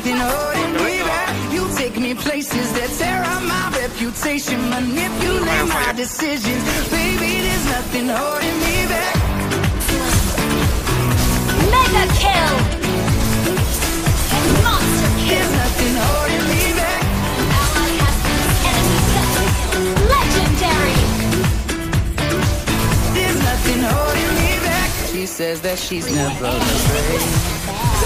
nothing holding me back. You take me places that tear up my reputation. Manipulate my decisions. Baby, there's nothing holding me back. Mega kill! And monster kill! There's nothing holding me back. Ally has enemy. Legendary! There's nothing holding me back. She says that she's never afraid.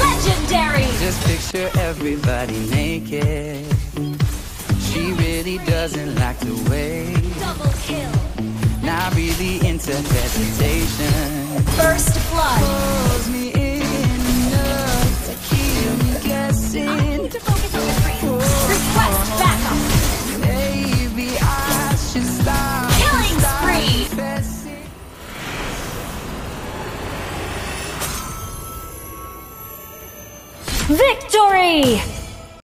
Legendary! Just picture everybody naked. She really doesn't like the way. Double kill! Not really into hesitation. Victory!